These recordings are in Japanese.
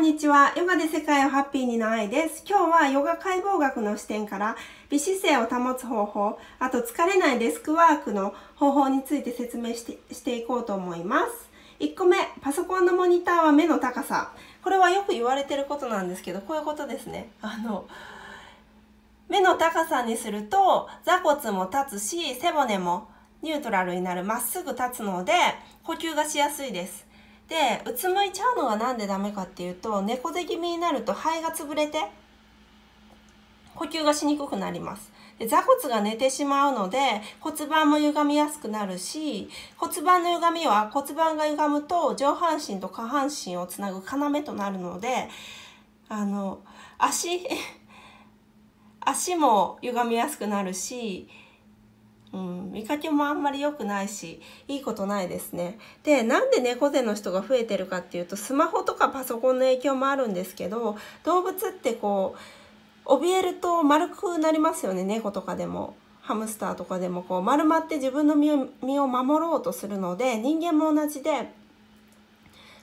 んにちは。ヨガで世界をハッピーにの愛です。今日はヨガ解剖学の視点から美姿勢を保つ方法、あと疲れないデスクワークの方法について説明してしていこうと思います。1個目、パソコンのモニターは目の高さ。これはよく言われてることなんですけど、こういうことですね。あの、目の高さにすると座骨も立つし、背骨もニュートラルになる、まっすぐ立つので、呼吸がしやすいです。でうつむいちゃうのは何でダメかっていうと猫背気味になると肺が潰れて呼吸がしにくくなります。で座骨が寝てしまうので骨盤も歪みやすくなるし骨盤の歪みは骨盤が歪むと上半身と下半身をつなぐ要となるのであの足足も歪みやすくなるしうん、見かけもあんまり良くないしいいことないですねでなんで猫背の人が増えてるかっていうとスマホとかパソコンの影響もあるんですけど動物ってこう怯えると丸くなりますよね猫とかでもハムスターとかでもこう丸まって自分の身を身を守ろうとするので人間も同じで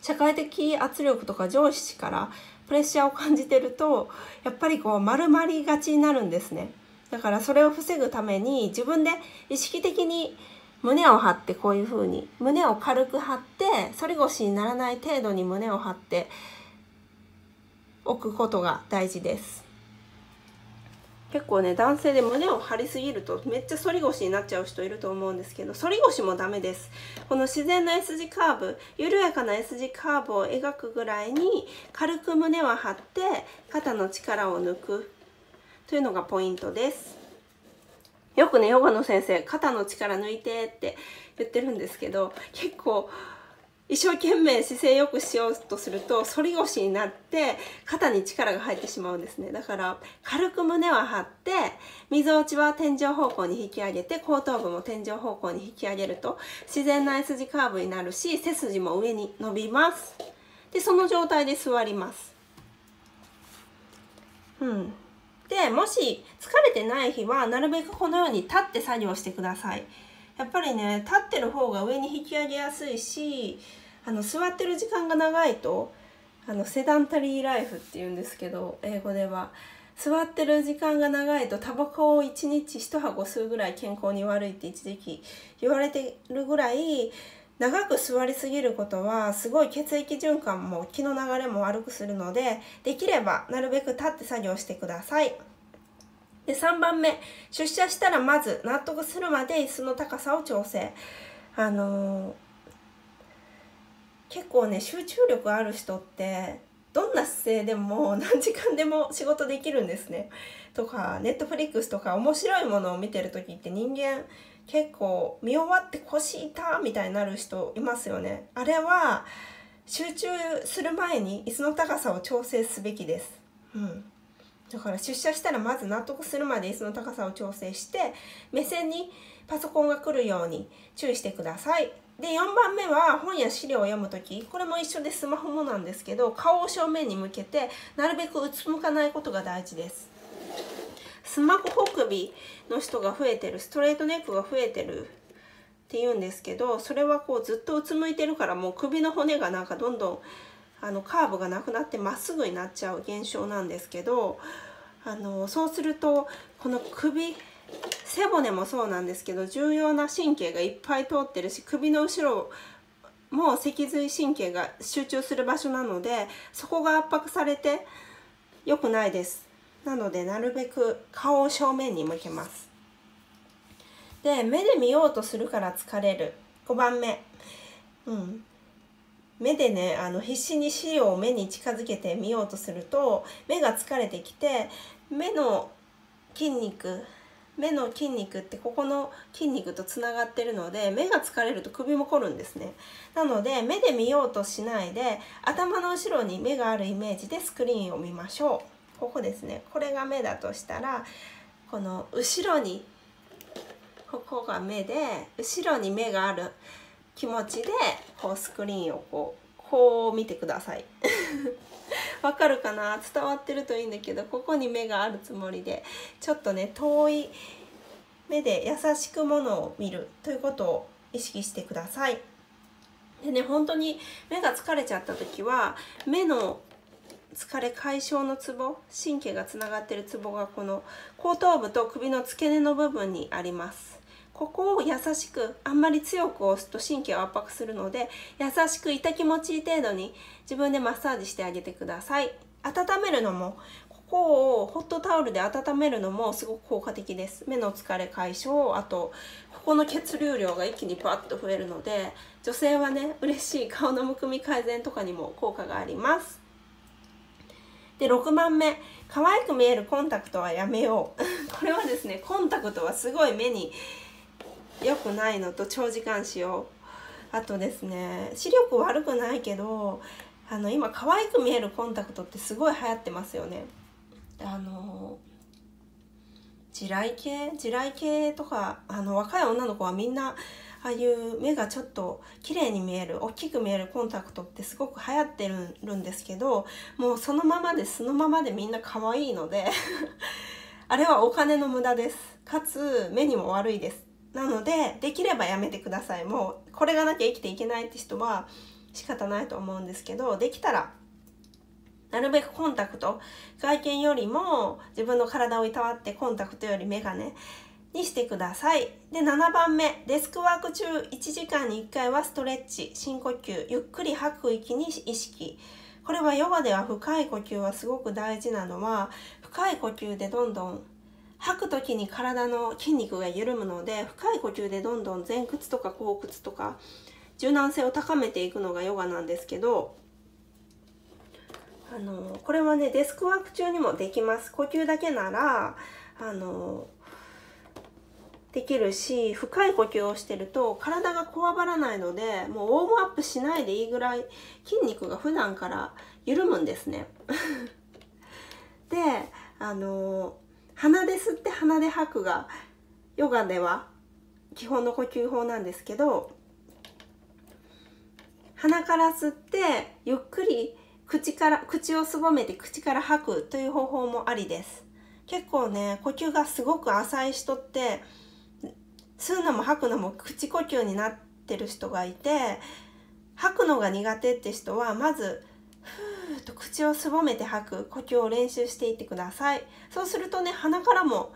社会的圧力とか上司からプレッシャーを感じてるとやっぱりこう丸まりがちになるんですね。だからそれを防ぐために自分で意識的に胸を張ってこういう風に胸を軽く張って反り腰にならない程度に胸を張って置くことが大事です。結構ね男性で胸を張りすぎるとめっちゃ反り腰になっちゃう人いると思うんですけど反り腰もダメです。この自然な S 字カーブ緩やかな S 字カーブを描くぐらいに軽く胸は張って肩の力を抜く。というのがポイントです。よくねヨガの先生肩の力抜いてって言ってるんですけど結構一生懸命姿勢よくしようとすると反り腰になって肩に力が入ってしまうんですね。だから軽く胸は張ってみぞおちは天井方向に引き上げて後頭部も天井方向に引き上げると自然な S 字カーブになるし背筋も上に伸びます。でその状態で座ります。うん。でもし疲れてない日はなるべくこのように立って作業してください。やっぱりね立ってる方が上に引き上げやすいしあの座ってる時間が長いとあのセダンタリーライフっていうんですけど英語では。座ってる時間が長いとタバコを1日1箱吸うぐらい健康に悪いって一時期言われてるぐらい長く座りすぎることはすごい血液循環も気の流れも悪くするのでできればなるべく立って作業してください。で3番目。出社したらまず納得するまで椅子の高さを調整。あのー、結構ね集中力ある人ってどんな姿勢でも何時間でも仕事できるんですね。とかネットフリックスとか面白いものを見てる時って人間結構見終わって腰痛みたいになる人いますよね。あれは集中する前に椅子の高さを調整すべきです、うん、だから出社したらまず納得するまで椅子の高さを調整して目線にパソコンが来るように注意してください。で4番目は本や資料を読む時これも一緒でスマホもなんですけど顔を正面に向けてなるべくうつむかないことが大事です。スマホほ首の人が増えてるストレートネックが増えてるって言うんですけどそれはこうずっとうつむいてるからもう首の骨がなんかどんどんあのカーブがなくなってまっすぐになっちゃう現象なんですけどあのそうするとこの首背骨もそうなんですけど重要な神経がいっぱい通ってるし首の後ろも脊髄神経が集中する場所なのでそこが圧迫されて良くないです。なのでなるべく顔を正面に向けます。で目で見ようとするから疲れる。5番目。うん。目でねあの必死に資料を目に近づけてみようとすると目が疲れてきて目の筋肉目の筋肉ってここの筋肉とつながってるので目が疲れると首も凝るんですね。なので目で見ようとしないで頭の後ろに目があるイメージでスクリーンを見ましょう。ここですね。これが目だとしたらこの後ろにここが目で後ろに目がある気持ちでこうスクリーンをこうこう見てください。わかるかな？伝わってるといいんだけどここに目があるつもりでちょっとね遠い目で優しくものを見るということを意識してください。でね本当に目が疲れちゃった時は目の疲れ解消のツボ神経がつながってるツボがこの後頭部と首の付け根の部分にあります。ここを優しくあんまり強く押すと神経を圧迫するので優しく痛気持ちいい程度に自分でマッサージしてあげてください。温めるのもここをホットタオルで温めるのもすごく効果的です。目の疲れ解消あとここの血流量が一気にパッと増えるので女性はね嬉しい顔のむくみ改善とかにも効果があります。で6番目。可愛く見えるコンタクトはやめよう。これはですねコンタクトはすごい目に良くないのと長時間使用。あとですね視力悪くないけどあの今可愛く見えるコンタクトってすごい流行ってますよね。あの地雷系？地雷系とかあの若い女の子はみんなああいう目がちょっと綺麗に見える大きく見えるコンタクトってすごく流行ってるんですけどもうそのままでそのままでみんな可愛いのであれはお金の無駄です。かつ目にも悪いです。なのでできればやめてください。もうこれがなきゃ生きていけないって人は仕方ないと思うんですけどできたらなるべくコンタクト外見よりも自分の体をいたわってコンタクトよりメガネにしてください。で7番目デスクワーク中1時間に1回はストレッチ深呼吸ゆっくり吐く息に意識。これはヨガでは深い呼吸はすごく大事なのは深い呼吸でどんどん吐く時に体の筋肉が緩むので深い呼吸でどんどん前屈とか後屈とか柔軟性を高めていくのがヨガなんですけどあのこれはねデスクワーク中にもできます。呼吸だけならあのできるし深い呼吸をしてると体がこわばらないのでもうウォームアップしないでいいぐらい筋肉が普段から緩むんですね。であの鼻で吸って鼻で吐くがヨガでは基本の呼吸法なんですけど鼻から吸ってゆっくり口から口をすぼめて口から吐くという方法もありです。結構ね呼吸がすごく浅い人って吸うのも吐くのも口呼吸になってる人がいて吐くのが苦手って人はまずと口をすぼめて吐く。呼吸を練習していってください。そうするとね鼻からも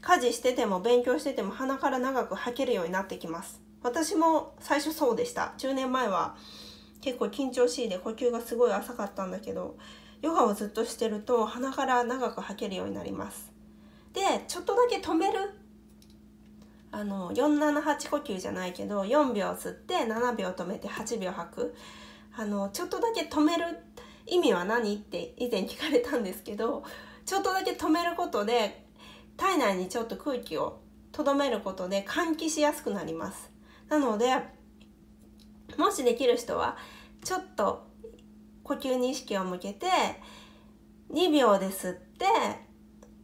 家事してても勉強してても鼻から長く吐けるようになってきます。私も最初そうでした。10年前は結構緊張しいで呼吸がすごい浅かったんだけどヨガをずっとしてると鼻から長く吐けるようになります。でちょっとだけ止める。あの478呼吸じゃないけど4秒吸って7秒止めて8秒吐く。あのちょっとだけ止める。意味は何？って以前聞かれたんですけどちょっとだけ止めることで体内にちょっと空気をとどめることで換気しやすくなります。なのでもしできる人はちょっと呼吸に意識を向けて2秒で吸って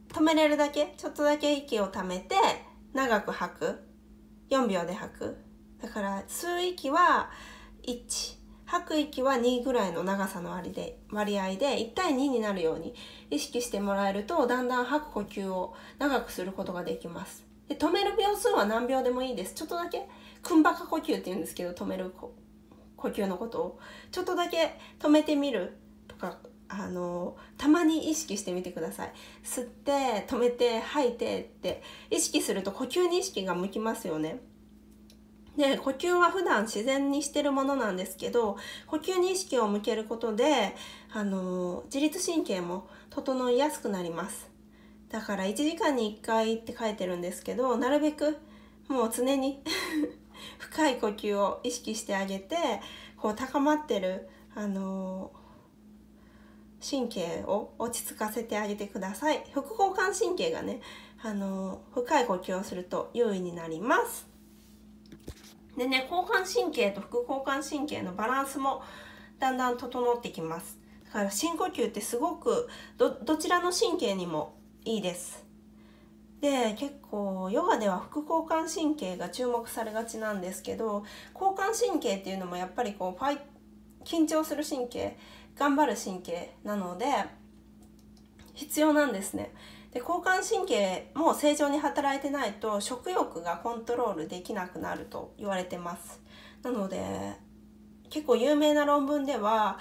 止めれるだけちょっとだけ息をためて長く吐く。4秒で吐く。だから吸う息は1吐く息は2ぐらいの長さの割で割合で1対2になるように意識してもらえるとだんだん吐く呼吸を長くすることができます。で止める秒数は何秒でもいいです。ちょっとだけくんばか呼吸って言うんですけど止める呼吸のことを。ちょっとだけ止めてみる。とかあのたまに意識してみてください。吸って止めて吐いてって意識すると呼吸に意識が向きますよね。で呼吸は普段自然にしてるものなんですけど呼吸に意識を向けることであの自律神経も整いやすくなります。だから1時間に1回って書いてるんですけどなるべくもう常に 深い呼吸を意識してあげてこう高まってるあの神経を落ち着かせてあげてください。副交感神経がねあの深い呼吸をすると優位になります。でね交感神経と副交感神経のバランスもだんだん整ってきます。だから深呼吸ってすごくどちらの神経にもいいです。で結構ヨガでは副交感神経が注目されがちなんですけど交感神経っていうのもやっぱりこうファイ緊張する神経頑張る神経なので必要なんですね。で交感神経も正常に働いてないと食欲がコントロールできなくなると言われてます。なので結構有名な論文では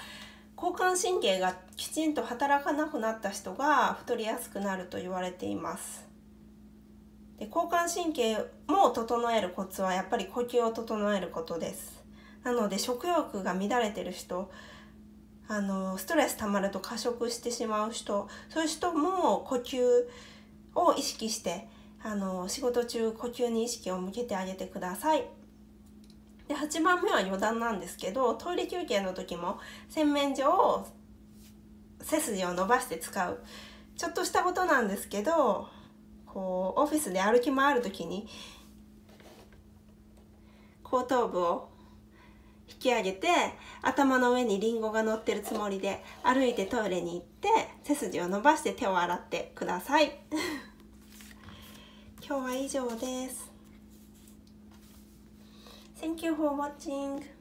交感神経がきちんと働かなくなった人が太りやすくなると言われています。で交感神経も整えるコツはやっぱり呼吸を整えることです。なので食欲が乱れてる人あのストレス溜まると過食してしまう人そういう人も呼吸を意識してあの仕事中呼吸に意識を向けてあげてください。で8番目は余談なんですけどトイレ休憩の時も洗面所を背筋を伸ばして使う。ちょっとしたことなんですけどこうオフィスで歩き回る時に後頭部を引き上げて頭の上にリンゴが乗ってるつもりで歩いてトイレに行って背筋を伸ばして手を洗ってください。今日は以上です。Thank you for watching.